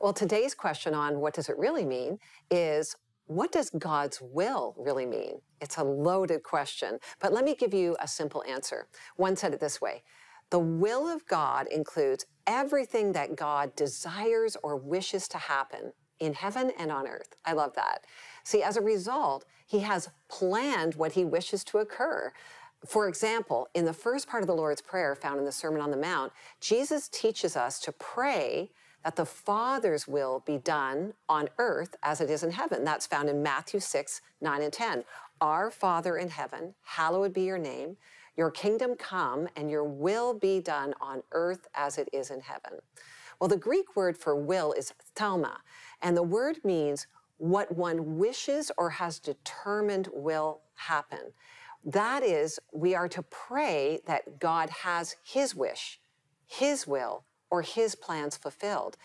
Well, today's question on what does it really mean is what does God's will really mean? It's a loaded question, but let me give you a simple answer. One said it this way The will of God includes everything that God desires or wishes to happen in heaven and on earth. I love that. See, as a result, He has planned what He wishes to occur. For example, in the first part of the Lord's Prayer found in the Sermon on the Mount, Jesus teaches us to pray that the Father's will be done on earth as it is in heaven. That's found in Matthew 6, 9, and 10. Our Father in heaven, hallowed be your name. Your kingdom come and your will be done on earth as it is in heaven. Well, the Greek word for will is thelema, and the word means what one wishes or has determined will happen. That is, we are to pray that God has His wish, His will, or His plans fulfilled.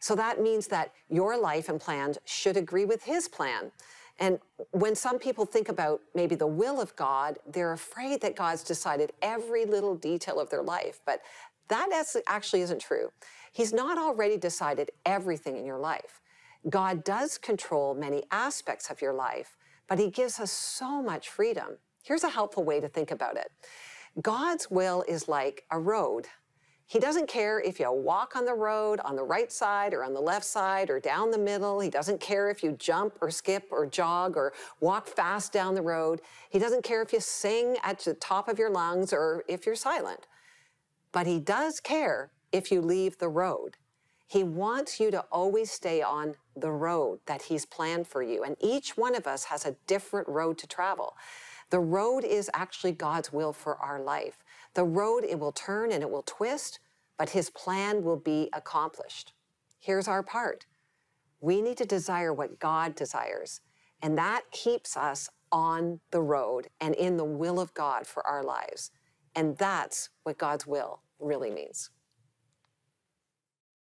So that means that your life and plans should agree with His plan. And when some people think about maybe the will of God, they're afraid that God's decided every little detail of their life. But that actually isn't true. He's not already decided everything in your life. God does control many aspects of your life, but He gives us so much freedom. Here's a helpful way to think about it God's will is like a road. He doesn't care if you walk on the road on the right side or on the left side or down the middle. He doesn't care if you jump or skip or jog or walk fast down the road. He doesn't care if you sing at the top of your lungs or if you're silent. But he does care if you leave the road. He wants you to always stay on the road that He's planned for you. And each one of us has a different road to travel. The road is actually God's will for our life. The road, it will turn and it will twist, but His plan will be accomplished. Here's our part we need to desire what God desires, and that keeps us on the road and in the will of God for our lives. And that's what God's will really means.